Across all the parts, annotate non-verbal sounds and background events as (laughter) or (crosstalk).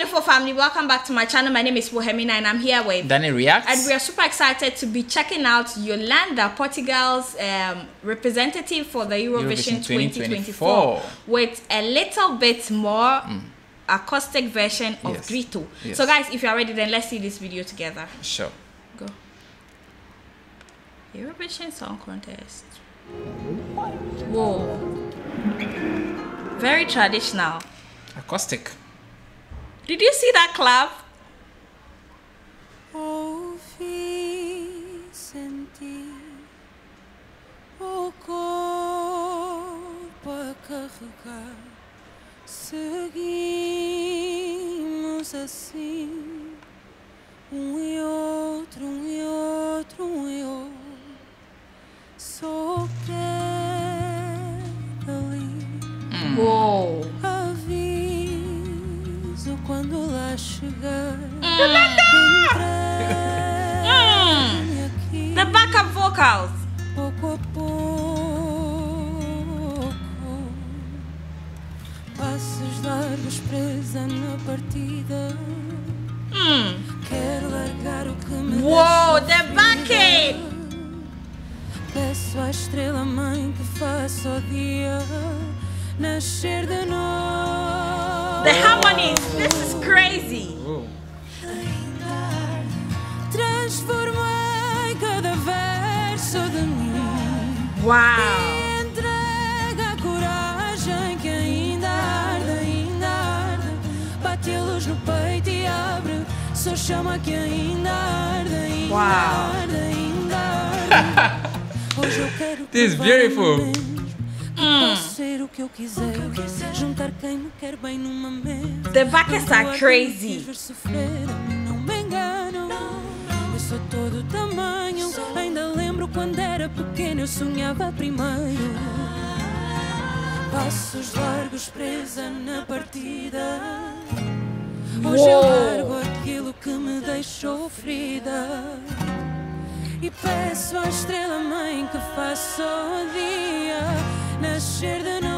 beautiful family, welcome back to my channel. My name is Wilhemina and I'm here with Danny reacts. and we are super excited to be checking out iolanda, Portugal's um, representative for the Eurovision, Eurovision 2024, 2024. with a little bit more acoustic version of Yes. Grito. Yes. So, guys, if you are ready, then let's see this video together. Sure. Go. Eurovision Song Contest. Whoa. Very traditional. Acoustic. Did you see that clap? O a carregar. Seguimos assim, um e outro, um e outro, um e outro. Só quero vocals. pouco a pouco. Passos largos presa na partida. Mm. Quero largar o que me Whoa, deixou the ferida. Peço à estrela mãe que faça o dia nascer de novo. The harmonies. This is crazy. A luz no peito e abre. Só chama que ainda arde, ainda Wow. arde, ainda arde. (laughs) Hoje eu quero This is provar beautiful. que Posso ser o que eu quiser. Juntar quem me quer bem numa mesa. The quem me crazy. não me engano. Eu sou todo tamanho. Ainda lembro quando era pequeno, eu sonhava primeiro. Passos largos presa na partida. Hoje eu largo aquilo que me deixou ferida. E peço à estrela mãe que faça o dia nascer de novo.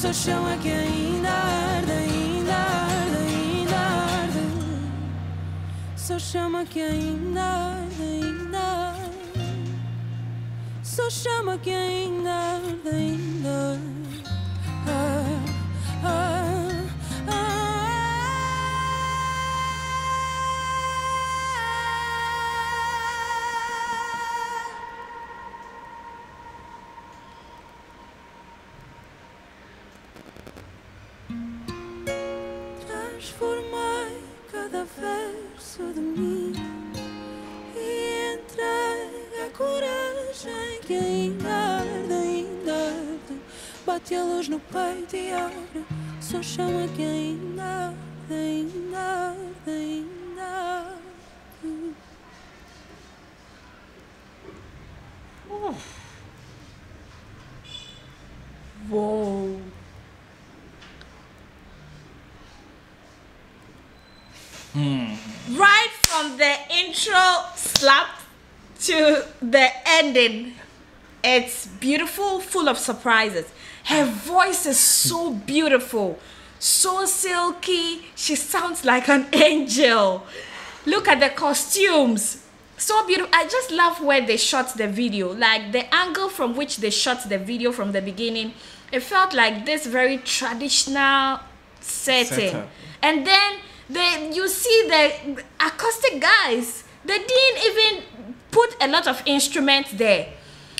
Abre. Só chama que ainda arde, ainda arde, ainda arde. Só chama que ainda arde, ainda arde. Só chama que ainda arde, ainda arde. Ah, ah, Transformei cada verso de mim e entregue a coragem que ainda arde, ainda arde. Bate a luz no peito e abre, só chama que ainda arde, ainda arde, ainda arde. Right from the intro slap to the ending, it's beautiful, full of surprises. Her voice is so beautiful, so silky. She sounds like an (laughs) angel. Look at the costumes. So beautiful. I just love where they shot the video. Like the angle from which they shot the video from the beginning. It felt like this very traditional setting. Setup. And then they you see the acoustic guys. They didn't even put a lot of instruments there.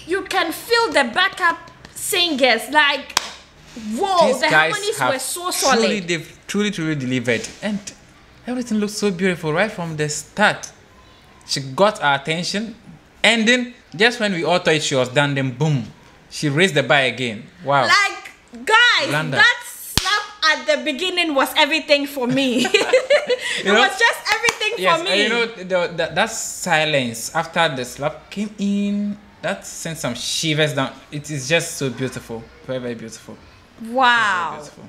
You can feel the backup singers like whoa, These the harmonies have were so solid. Truly, they've truly, truly delivered, and everything looks so beautiful right from the start. She got our attention, and then just when we all thought she was done, then boom, she raised the bar again. Wow. Like, guys, iolanda. that slap at the beginning was everything for me. (laughs) (laughs) it know- was just everything yes, for me. you know the, the, that silence after the slap came in. That sent some shivers down. It is just so beautiful, very very beautiful. Wow. Beautiful.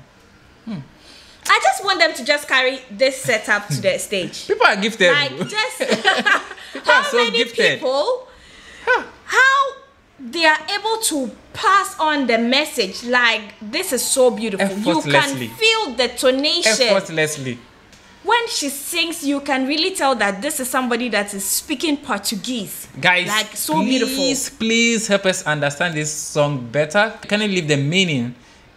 I just want them to just carry this setup to the stage. (laughs) People are gifted. Like just People are how so many gifted. people how they are able to pass on the message like this is so beautiful. You can feel the tonation. Effortlessly. when she sings, you can really tell that this is somebody that is speaking Portuguese. Guys, like so please, beautiful. please help us understand this song better. Can you leave the meaning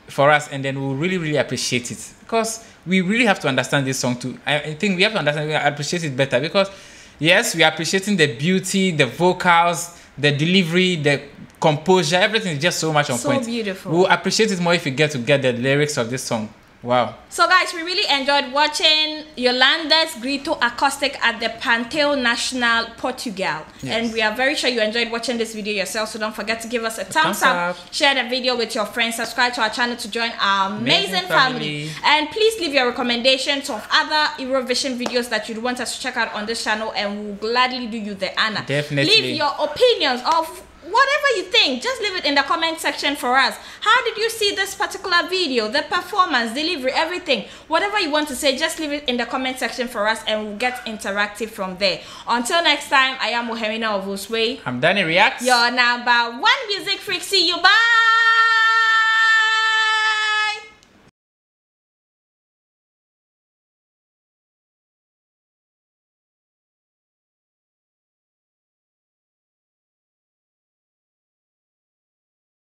for us and then we'll really, really appreciate it? Because we really have to understand this song too. I, I think we have to understand, we appreciate it better because, yes, we are appreciating the beauty, the vocals, the delivery, the composure, everything is just so much on So point. beautiful. We'll appreciate it more if you get to get the lyrics of this song. Wow. So, guys, we really enjoyed watching iolanda's Grito acoustic at the Panteão National, Portugal. And we are very sure you enjoyed watching this video yourself. So, don't forget to give us a thumbs, thumbs up, up. share the video with your friends, subscribe to our channel to join our amazing, Amazing family. family. And please leave your recommendations of other Eurovision videos that you'd want us to check out on this channel, and we'll gladly do you the honor. Definitely. Leave your opinions of whatever you think just leave it in the comment section for us. How did you see this particular video the performance delivery everything? Whatever you want to say just leave it in the comment section for us and we'll get interactive from there. Until next time i am Wilhemina of Wil Sway I'm Danny Reacts. your number one music freak. See you. Bye